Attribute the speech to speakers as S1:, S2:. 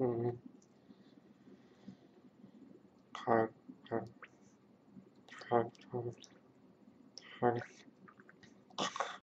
S1: Mm. Hard, hard, hard, hard, hard.